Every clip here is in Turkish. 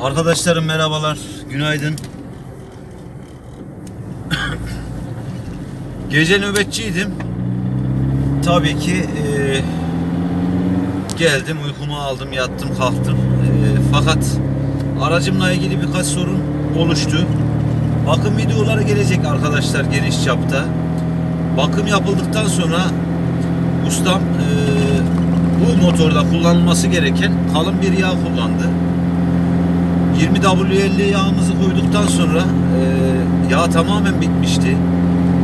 Arkadaşlarım merhabalar, günaydın. Gece nöbetçiydim. Tabii ki e, geldim, uykumu aldım, yattım, kalktım. E, fakat aracımla ilgili birkaç sorun oluştu. Bakım videoları gelecek arkadaşlar geniş çapta. Bakım yapıldıktan sonra ustam e, bu motorda kullanılması gereken kalın bir yağ kullandı. 20W50 yağımızı koyduktan sonra e, yağ tamamen bitmişti.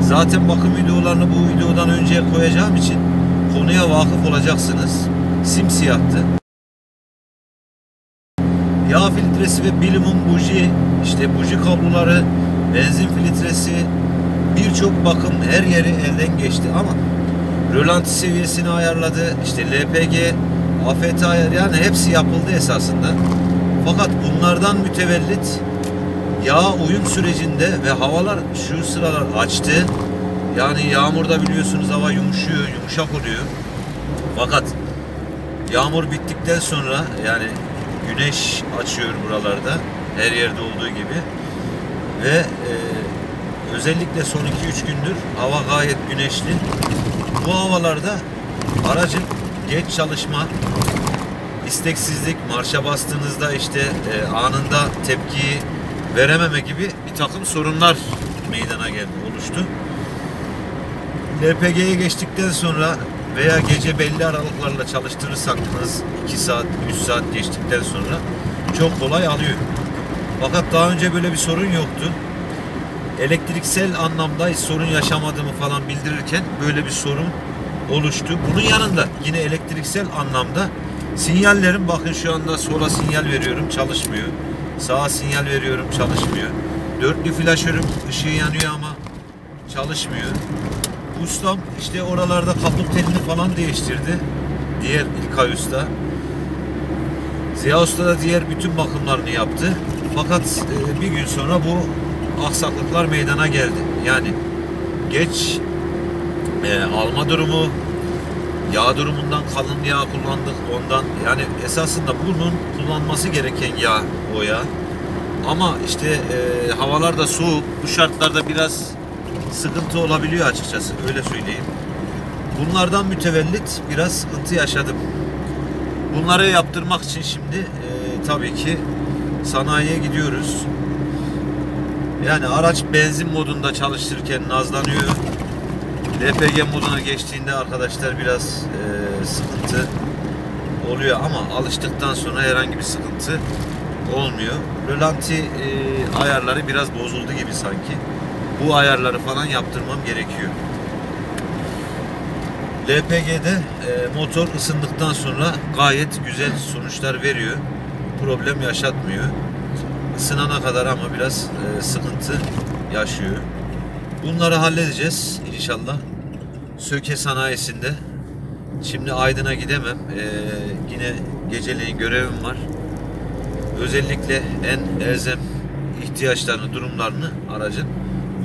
Zaten bakım videolarını bu videodan önce koyacağım için konuya vakıf olacaksınız. Simsiyahtı. Yağ filtresi ve bilimum buji, işte buji kabloları, benzin filtresi, birçok bakım her yeri elden geçti ama rölanti seviyesini ayarladı. İşte LPG, AFT ayar yani hepsi yapıldı esasında. Fakat bunlardan mütevellit yağ uyum sürecinde ve havalar şu sıralar açtı. Yani yağmurda biliyorsunuz hava yumuşuyor, yumuşak oluyor. Fakat yağmur bittikten sonra yani güneş açıyor buralarda her yerde olduğu gibi ve e, özellikle son 2-3 gündür hava gayet güneşli. Bu havalarda aracın geç çalışma, isteksizlik, marşa bastığınızda işte e, anında tepkiyi verememe gibi bir takım sorunlar meydana geldi, oluştu. LPG'ye geçtikten sonra veya gece belli aralıklarla çalıştırırsanız 2 saat, 3 saat geçtikten sonra çok kolay alıyor. Fakat daha önce böyle bir sorun yoktu. Elektriksel anlamda hiç sorun yaşamadığımı falan bildirirken böyle bir sorun oluştu. Bunun yanında yine elektriksel anlamda sinyallerim bakın şu anda sola sinyal veriyorum çalışmıyor. Sağa sinyal veriyorum çalışmıyor. Dörtlü flaşörüm ışığı yanıyor ama çalışmıyor. Ustam işte oralarda kablok telini falan değiştirdi. Diğer İlkay Usta. Ziya Usta da diğer bütün bakımlarını yaptı. Fakat e, bir gün sonra bu aksaklıklar meydana geldi. Yani geç e, alma durumu, yağ durumundan kalın yağ kullandık ondan. Yani esasında bunun kullanması gereken yağ o yağ. Ama işte e, havalar da soğuk. Bu şartlarda biraz sıkıntı olabiliyor açıkçası. Öyle söyleyeyim. Bunlardan mütevellit biraz sıkıntı yaşadım. Bunları yaptırmak için şimdi e, tabii ki sanayiye gidiyoruz. Yani araç benzin modunda çalıştırırken nazlanıyor. LPG moduna geçtiğinde arkadaşlar biraz e, sıkıntı oluyor ama alıştıktan sonra herhangi bir sıkıntı olmuyor. Rölanti e, ayarları biraz bozuldu gibi sanki. Bu ayarları falan yaptırmam gerekiyor. LPG'de e, motor ısındıktan sonra gayet güzel sonuçlar veriyor. Problem yaşatmıyor. Isınana kadar ama biraz e, sıkıntı yaşıyor. Bunları halledeceğiz inşallah. Söke sanayisinde. Şimdi Aydın'a gidemem. Ee, yine geceleyin görevim var. Özellikle en elzem ihtiyaçlarını, durumlarını aracın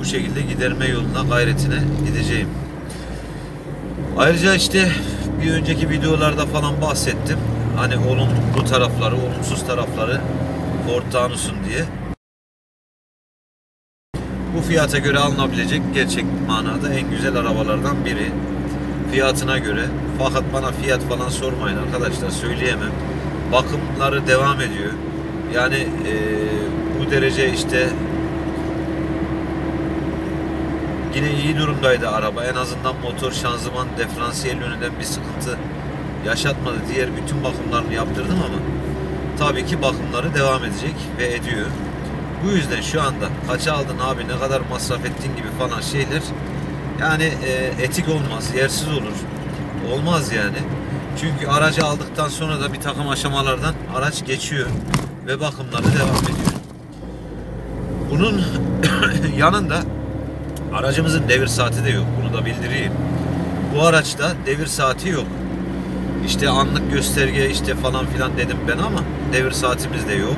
bu şekilde giderme yoluna gayretine gideceğim. Ayrıca işte bir önceki videolarda falan bahsettim. Hani olumlu tarafları, olumsuz tarafları Ford Taunus'un diye bu fiyata göre alınabilecek gerçek manada en güzel arabalardan biri. Fiyatına göre. Fakat bana fiyat falan sormayın arkadaşlar söyleyemem. Bakımları devam ediyor. Yani e, bu derece işte yine iyi durumdaydı araba. En azından motor, şanzıman, diferansiyel yönünden bir sıkıntı yaşatmadı. Diğer bütün bakımlarını yaptırdım ama tabii ki bakımları devam edecek ve ediyor. Bu yüzden şu anda kaça aldın abi ne kadar masraf ettiğin gibi falan şeyler yani e, etik olmaz, yersiz olur. Olmaz yani. Çünkü aracı aldıktan sonra da bir takım aşamalardan araç geçiyor ve bakımları devam ediyor. Bunun yanında aracımızın devir saati de yok. Bunu da bildireyim. Bu araçta devir saati yok. İşte anlık gösterge işte falan filan dedim ben ama devir saatimiz de yok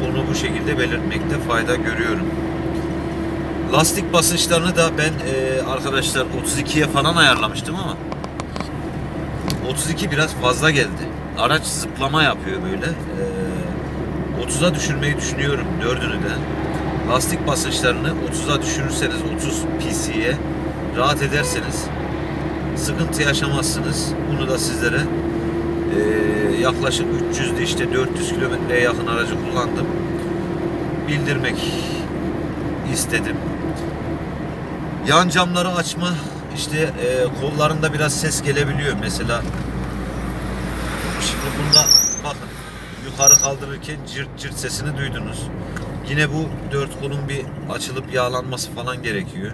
bunu bu şekilde belirtmekte fayda görüyorum. Lastik basınçlarını da ben e, arkadaşlar 32'ye falan ayarlamıştım ama 32 biraz fazla geldi. Araç zıplama yapıyor böyle. E, 30'a düşürmeyi düşünüyorum dördünü de. Lastik basınçlarını 30'a düşürürseniz 30 PC'ye rahat ederseniz sıkıntı yaşamazsınız. Bunu da sizlere e, yaklaşık 300'de işte 400 kilometreye yakın aracı kullandım. Bildirmek istedim. Yan camları açma işte e, kollarında biraz ses gelebiliyor mesela. Şimdi bunda bakın yukarı kaldırırken cırt cırt sesini duydunuz. Yine bu dört kolun bir açılıp yağlanması falan gerekiyor.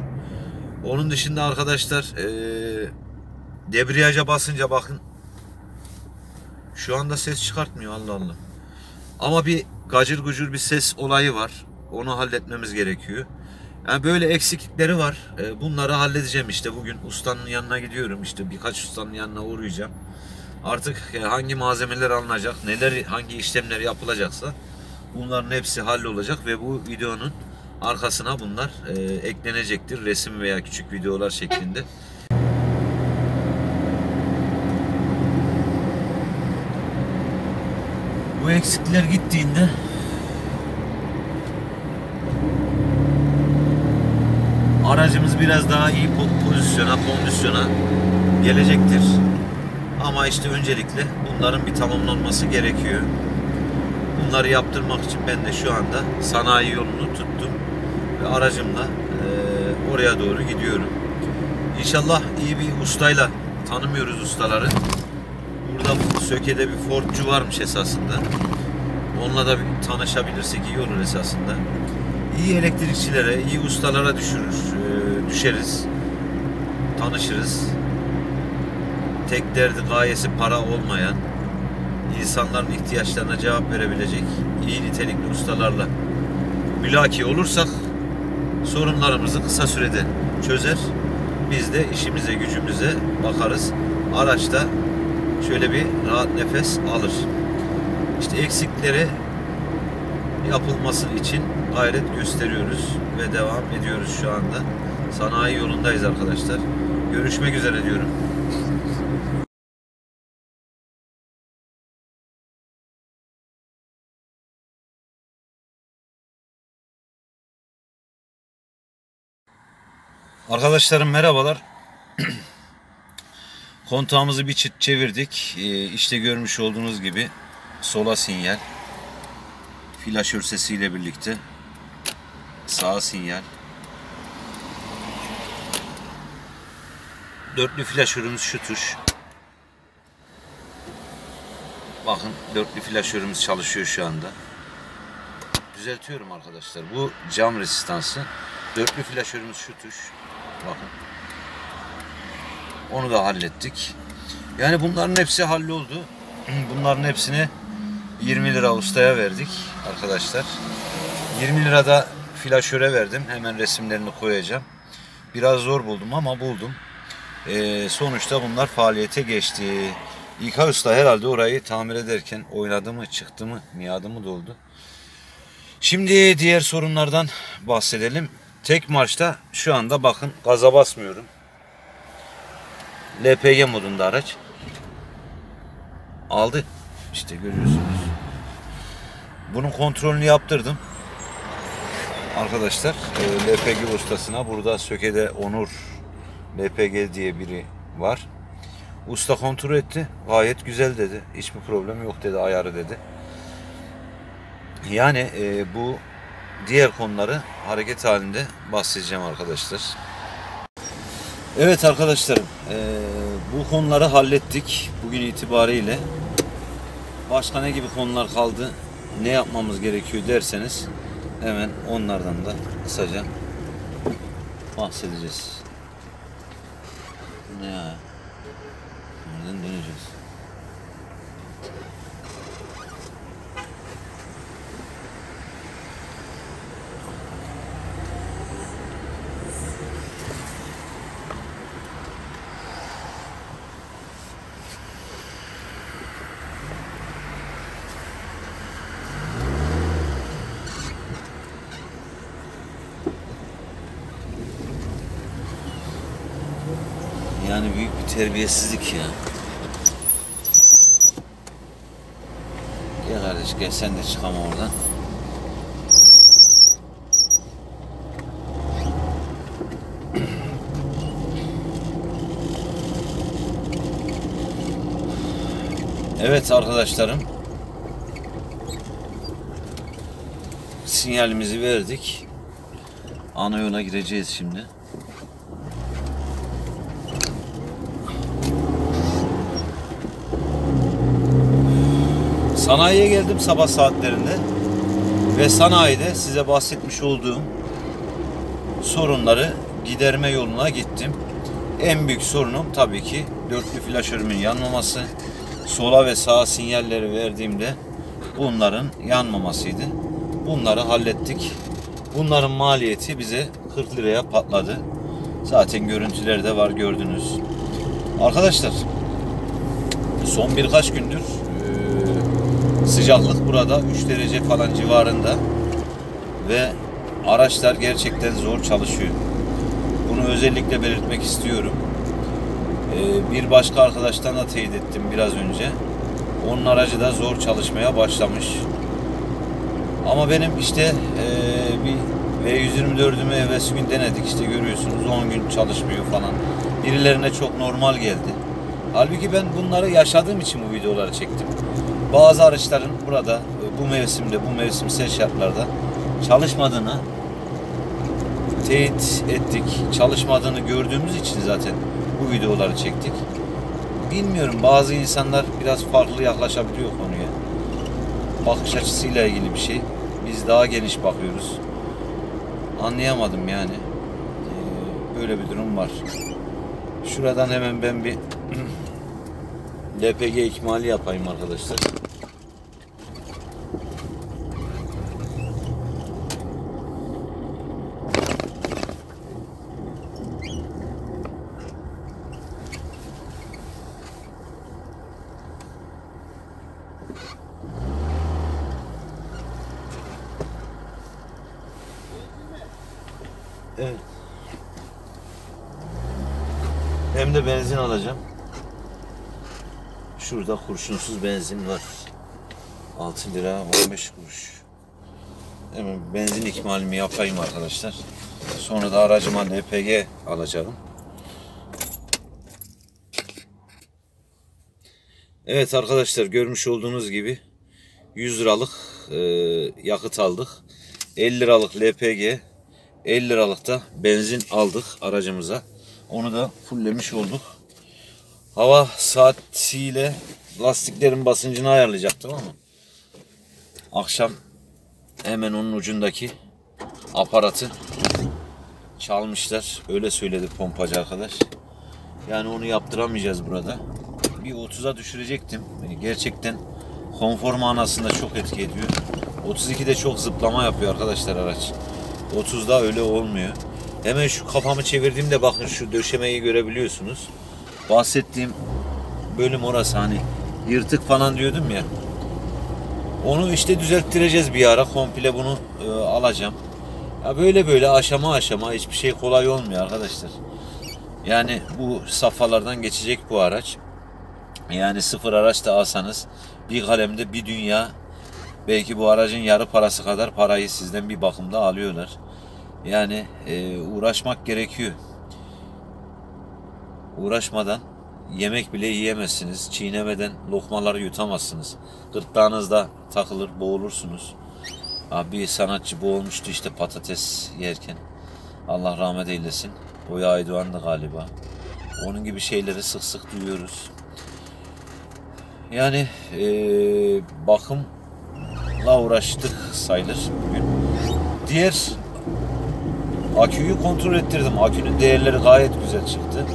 Onun dışında arkadaşlar e, debriyaja basınca bakın şu anda ses çıkartmıyor Allah Allah. Ama bir gacır gucur bir ses olayı var. Onu halletmemiz gerekiyor. Yani böyle eksiklikleri var. E, bunları halledeceğim işte. Bugün ustanın yanına gidiyorum. İşte birkaç ustanın yanına uğrayacağım. Artık e, hangi malzemeler alınacak, neler, hangi işlemler yapılacaksa bunların hepsi hallolacak ve bu videonun arkasına bunlar e, eklenecektir. Resim veya küçük videolar şeklinde. Bu eksikler gittiğinde aracımız biraz daha iyi po- pozisyona, kondisyona gelecektir. Ama işte öncelikle bunların bir tamamlanması gerekiyor. Bunları yaptırmak için ben de şu anda sanayi yolunu tuttum ve aracımla eee, oraya doğru gidiyorum. İnşallah iyi bir ustayla tanımıyoruz ustaları. Burada Söke'de bir Fordcu varmış esasında. Onunla da bir tanışabilirsek iyi olur esasında. İyi elektrikçilere, iyi ustalara düşürür, eee, düşeriz. Tanışırız tek derdi gayesi para olmayan, insanların ihtiyaçlarına cevap verebilecek iyi nitelikli ustalarla mülaki olursak sorunlarımızı kısa sürede çözer. Biz de işimize gücümüze bakarız. Araçta şöyle bir rahat nefes alır. İşte eksikleri yapılması için gayret gösteriyoruz ve devam ediyoruz şu anda. Sanayi yolundayız arkadaşlar. Görüşmek üzere diyorum. Arkadaşlarım merhabalar. Kontağımızı bir çıt çevirdik. Ee, işte görmüş olduğunuz gibi sola sinyal. Flaşör sesiyle birlikte sağ sinyal. Dörtlü flaşörümüz şu tuş. Bakın dörtlü flaşörümüz çalışıyor şu anda. Düzeltiyorum arkadaşlar. Bu cam resistansı. Dörtlü flaşörümüz şu tuş. Bakın. Onu da hallettik. Yani bunların hepsi halloldu. Bunların hepsini 20 lira ustaya verdik arkadaşlar. 20 lirada flaşöre verdim. Hemen resimlerini koyacağım. Biraz zor buldum ama buldum. Ee, sonuçta bunlar faaliyete geçti. İK Usta herhalde orayı tamir ederken oynadı mı, çıktı mı, miadı mı doldu. Şimdi diğer sorunlardan bahsedelim. Tek marşta şu anda bakın gaza basmıyorum. LPG modunda araç. Aldı. İşte görüyorsunuz. Bunun kontrolünü yaptırdım. Arkadaşlar e, LPG ustasına burada Söke'de Onur LPG diye biri var. Usta kontrol etti. Gayet güzel dedi. Hiçbir problem yok dedi. Ayarı dedi. Yani e, bu diğer konuları hareket halinde bahsedeceğim arkadaşlar. Evet arkadaşlarım e, bu konuları hallettik bugün itibariyle. Başka ne gibi konular kaldı? Ne yapmamız gerekiyor derseniz hemen onlardan da kısaca bahsedeceğiz. Ne ya? Nereden döneceğiz? Yani büyük bir terbiyesizlik ya. Gel kardeş gel sen de çık ama oradan. Evet arkadaşlarım. Sinyalimizi verdik. Ana yola gireceğiz şimdi. Sanayiye geldim sabah saatlerinde ve sanayide size bahsetmiş olduğum sorunları giderme yoluna gittim. En büyük sorunum tabii ki dörtlü flaşörümün yanmaması. Sola ve sağa sinyalleri verdiğimde bunların yanmamasıydı. Bunları hallettik. Bunların maliyeti bize 40 liraya patladı. Zaten görüntüleri de var gördünüz. Arkadaşlar son birkaç gündür sıcaklık burada 3 derece falan civarında ve araçlar gerçekten zor çalışıyor. Bunu özellikle belirtmek istiyorum. E, bir başka arkadaştan da teyit ettim biraz önce. Onun aracı da zor çalışmaya başlamış. Ama benim işte e, bir V124'ümü evvelsi gün denedik işte görüyorsunuz 10 gün çalışmıyor falan. Birilerine çok normal geldi. Halbuki ben bunları yaşadığım için bu videoları çektim. Bazı araçların burada bu mevsimde bu mevsimsel şartlarda çalışmadığını teyit ettik. Çalışmadığını gördüğümüz için zaten bu videoları çektik. Bilmiyorum bazı insanlar biraz farklı yaklaşabiliyor konuya. Bakış açısıyla ilgili bir şey. Biz daha geniş bakıyoruz. Anlayamadım yani. Ee, böyle bir durum var. Şuradan hemen ben bir LPG ikmali yapayım arkadaşlar. Evet. Hem de benzin alacağım. Şurada kurşunsuz benzin var. 6 lira 15 kuruş. Hemen benzin ikmalimi yapayım arkadaşlar. Sonra da aracıma LPG alacağım. Evet arkadaşlar görmüş olduğunuz gibi 100 liralık e, yakıt aldık. 50 liralık LPG, 50 liralık da benzin aldık aracımıza. Onu da fulllemiş olduk. Hava saatiyle lastiklerin basıncını ayarlayacaktım ama akşam hemen onun ucundaki aparatı çalmışlar. Öyle söyledi pompacı arkadaş. Yani onu yaptıramayacağız burada. Bir 30'a düşürecektim. Gerçekten konfor manasında çok etki ediyor. 32'de çok zıplama yapıyor arkadaşlar araç. 30'da öyle olmuyor. Hemen şu kafamı çevirdiğimde bakın şu döşemeyi görebiliyorsunuz. Bahsettiğim bölüm orası hani yırtık falan diyordum ya. Onu işte düzelttireceğiz bir ara. Komple bunu e, alacağım. Ya böyle böyle aşama aşama hiçbir şey kolay olmuyor arkadaşlar. Yani bu safhalardan geçecek bu araç. Yani sıfır araç da alsanız bir kalemde bir dünya belki bu aracın yarı parası kadar parayı sizden bir bakımda alıyorlar. Yani e, uğraşmak gerekiyor. Uğraşmadan yemek bile yiyemezsiniz. Çiğnemeden lokmaları yutamazsınız. Gırtlağınızda takılır, boğulursunuz. Abi sanatçı boğulmuştu işte patates yerken. Allah rahmet eylesin. Oya Aydoğan'dı galiba. Onun gibi şeyleri sık sık duyuyoruz. Yani e, bakımla uğraştık sayılır bugün. Diğer aküyü kontrol ettirdim. Akünün değerleri gayet güzel çıktı.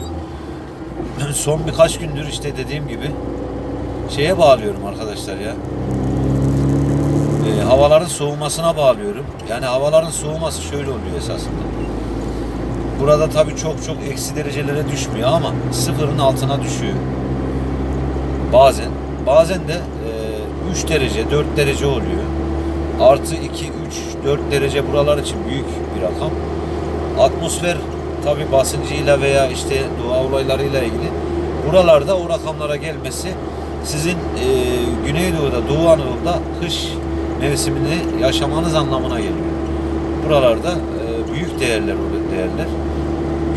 Son birkaç gündür işte dediğim gibi şeye bağlıyorum arkadaşlar ya. E, havaların soğumasına bağlıyorum. Yani havaların soğuması şöyle oluyor esasında. Burada tabii çok çok eksi derecelere düşmüyor ama sıfırın altına düşüyor. Bazen. Bazen de e, 3 derece, 4 derece oluyor. Artı 2, 3, 4 derece buralar için büyük bir rakam. Atmosfer tabi basıncıyla veya işte doğa olaylarıyla ilgili buralarda o rakamlara gelmesi sizin e, Güneydoğu'da, Doğu Anadolu'da kış mevsimini yaşamanız anlamına geliyor. Buralarda e, büyük değerler değerler.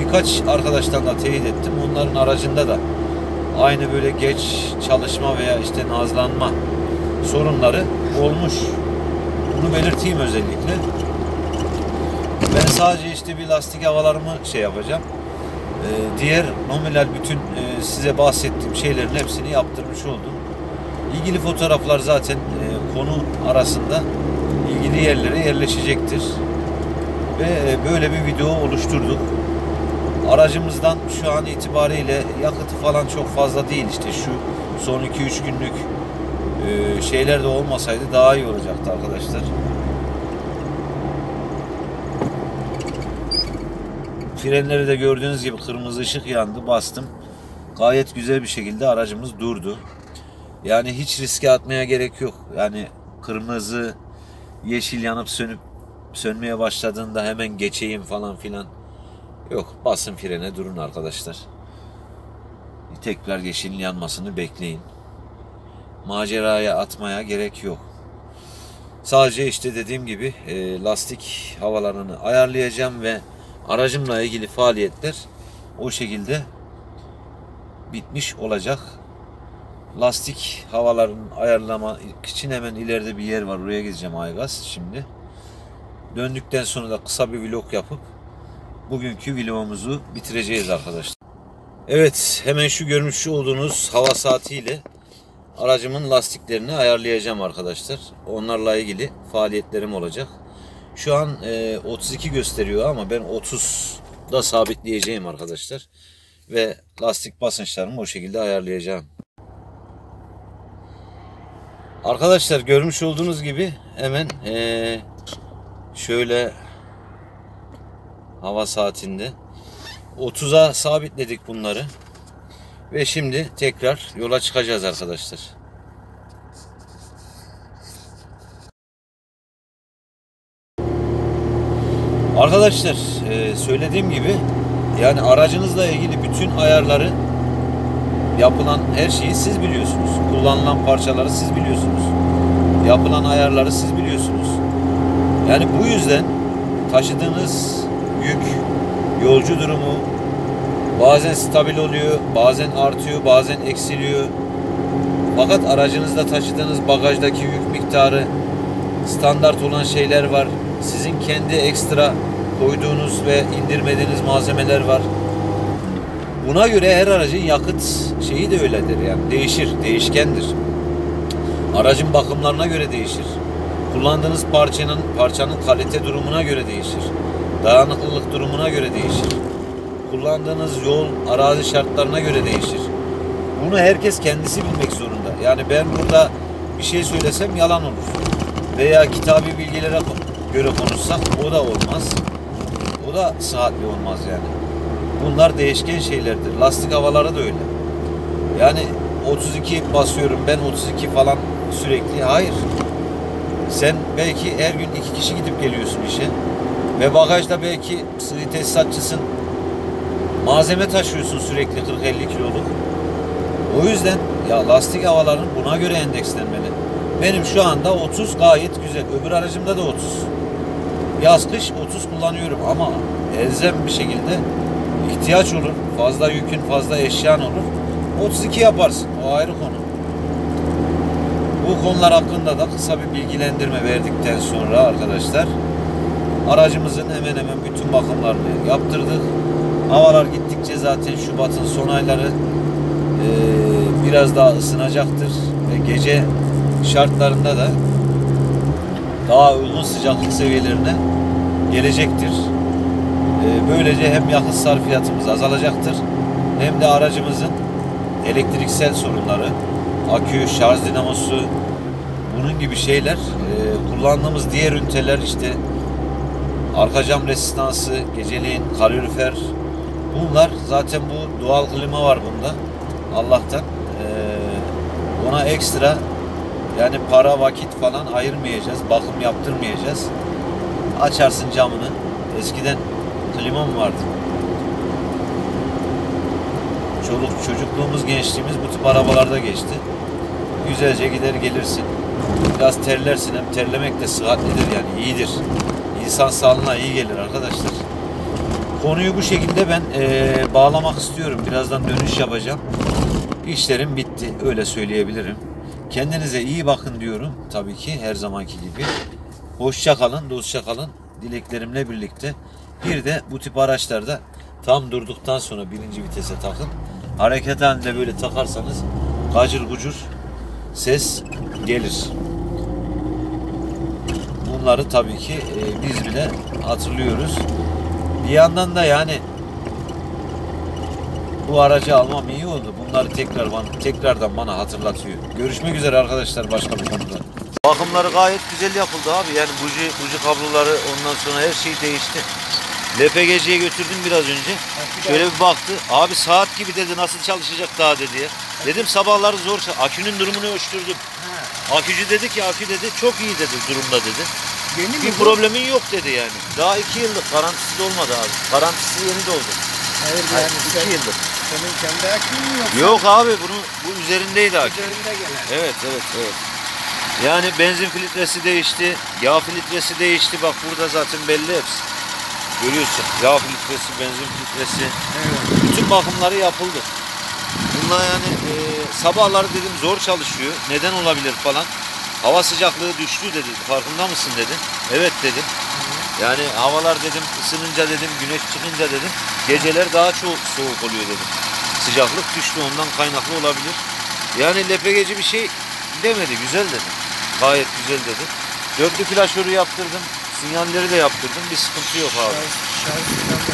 Birkaç arkadaştan da teyit ettim. Onların aracında da aynı böyle geç çalışma veya işte nazlanma sorunları olmuş. Bunu belirteyim özellikle. Ben sadece işte bir lastik havalarımı şey yapacağım. Ee, diğer nominal bütün e, size bahsettiğim şeylerin hepsini yaptırmış oldum. İlgili fotoğraflar zaten e, konu arasında ilgili yerlere yerleşecektir. Ve e, böyle bir video oluşturduk. Aracımızdan şu an itibariyle yakıtı falan çok fazla değil işte şu son 2-3 günlük e, şeyler de olmasaydı daha iyi olacaktı arkadaşlar. Frenleri de gördüğünüz gibi kırmızı ışık yandı. Bastım. Gayet güzel bir şekilde aracımız durdu. Yani hiç riske atmaya gerek yok. Yani kırmızı, yeşil yanıp sönüp sönmeye başladığında hemen geçeyim falan filan. Yok basın frene durun arkadaşlar. Tekrar yeşilin yanmasını bekleyin. Maceraya atmaya gerek yok. Sadece işte dediğim gibi e, lastik havalarını ayarlayacağım ve aracımla ilgili faaliyetler o şekilde bitmiş olacak. Lastik havalarının ayarlama için hemen ileride bir yer var. Oraya gideceğim Aygaz şimdi. Döndükten sonra da kısa bir vlog yapıp bugünkü vlogumuzu bitireceğiz arkadaşlar. Evet hemen şu görmüş olduğunuz hava saatiyle aracımın lastiklerini ayarlayacağım arkadaşlar. Onlarla ilgili faaliyetlerim olacak. Şu an e, 32 gösteriyor ama ben 30'da sabitleyeceğim arkadaşlar. Ve lastik basınçlarımı o şekilde ayarlayacağım. Arkadaşlar görmüş olduğunuz gibi hemen e, şöyle hava saatinde 30'a sabitledik bunları. Ve şimdi tekrar yola çıkacağız arkadaşlar. Arkadaşlar e, söylediğim gibi yani aracınızla ilgili bütün ayarları yapılan her şeyi siz biliyorsunuz. Kullanılan parçaları siz biliyorsunuz. Yapılan ayarları siz biliyorsunuz. Yani bu yüzden taşıdığınız yük, yolcu durumu bazen stabil oluyor, bazen artıyor, bazen eksiliyor. Fakat aracınızda taşıdığınız bagajdaki yük miktarı standart olan şeyler var. Sizin kendi ekstra koyduğunuz ve indirmediğiniz malzemeler var. Buna göre her aracın yakıt şeyi de öyledir yani değişir, değişkendir. Aracın bakımlarına göre değişir. Kullandığınız parçanın parçanın kalite durumuna göre değişir. Dayanıklılık durumuna göre değişir. Kullandığınız yol, arazi şartlarına göre değişir. Bunu herkes kendisi bilmek zorunda. Yani ben burada bir şey söylesem yalan olur. Veya kitabi bilgilere göre konuşsak o da olmaz. O da sıhhatli olmaz yani. Bunlar değişken şeylerdir. Lastik havaları da öyle. Yani 32 basıyorum ben 32 falan sürekli. Hayır. Sen belki her gün iki kişi gidip geliyorsun işe. Ve bagajda belki sıvı tesisatçısın. Malzeme taşıyorsun sürekli 40-50 kiloluk. O yüzden ya lastik havaların buna göre endekslenmeli. Benim şu anda 30 gayet güzel. Öbür aracımda da 30. Yaz kış 30 kullanıyorum ama elzem bir şekilde ihtiyaç olur. Fazla yükün, fazla eşyan olur. 32 yaparsın. O ayrı konu. Bu konular hakkında da kısa bir bilgilendirme verdikten sonra arkadaşlar aracımızın hemen hemen bütün bakımlarını yaptırdık. Havalar gittikçe zaten Şubat'ın son ayları e, biraz daha ısınacaktır ve gece şartlarında da daha uygun sıcaklık seviyelerine gelecektir. E, böylece hem yakıt sarfiyatımız azalacaktır hem de aracımızın elektriksel sorunları, akü, şarj dinamosu, bunun gibi şeyler e, kullandığımız diğer üniteler işte arka cam resistansı, geceliğin kalorifer bunlar zaten bu doğal klima var bunda Allah'tan e, ona ekstra yani para vakit falan ayırmayacağız bakım yaptırmayacağız açarsın camını eskiden klima mı vardı çoluk çocukluğumuz gençliğimiz bu tip arabalarda geçti Güzelce gider gelirsin. Biraz terlersin hem terlemek de sıhhatlidir yani iyidir. İnsan sağlığına iyi gelir arkadaşlar. Konuyu bu şekilde ben eee, bağlamak istiyorum. Birazdan dönüş yapacağım. İşlerim bitti. Öyle söyleyebilirim. Kendinize iyi bakın diyorum. Tabii ki her zamanki gibi. Hoşça kalın, dostça kalın. Dileklerimle birlikte. Bir de bu tip araçlarda tam durduktan sonra birinci vitese takın. Hareket halinde böyle takarsanız gacır gucur ses gelir. Bunları tabii ki e, biz bile hatırlıyoruz. Bir yandan da yani bu aracı almam iyi oldu. Bunları tekrar bana, tekrardan bana hatırlatıyor. Görüşmek üzere arkadaşlar başka bir konuda. Bakımları gayet güzel yapıldı abi. Yani buji, buji kabloları ondan sonra her şey değişti. LPG'ciye götürdüm biraz önce. Şöyle bir baktı. Abi saat gibi dedi nasıl çalışacak daha dedi ya. Dedim sabahları zor. Akünün durumunu ölçtürdüm. Akücü dedi ki akü dedi çok iyi dedi durumda dedi. Yeni mi Bir bu? problemin yok dedi yani. Daha iki yıllık garantisi de olmadı abi. Garantisi yeni doldu. Hayır Hayır, yani iki yıllık. Senin kendi akün mü yok? Yok abi bunu bu üzerindeydi akü. Üzerinde gelen. Evet evet evet. Yani benzin filtresi değişti, yağ filtresi değişti. Bak burada zaten belli hepsi. Görüyorsun. Yağ filtresi, benzin filtresi. Evet. Bütün bakımları yapıldı. Bunlar yani e, sabahları dedim zor çalışıyor. Neden olabilir falan. Hava sıcaklığı düştü dedi. Farkında mısın dedi. Evet dedim. Yani havalar dedim ısınınca dedim güneş çıkınca dedim geceler daha çok soğuk oluyor dedim. Sıcaklık düştü ondan kaynaklı olabilir. Yani LPG'ci bir şey demedi güzel dedi. Gayet güzel dedi. Dörtlü flaşörü yaptırdım. Sinyalleri de yaptırdım. Bir sıkıntı yok abi. Şarj, şarj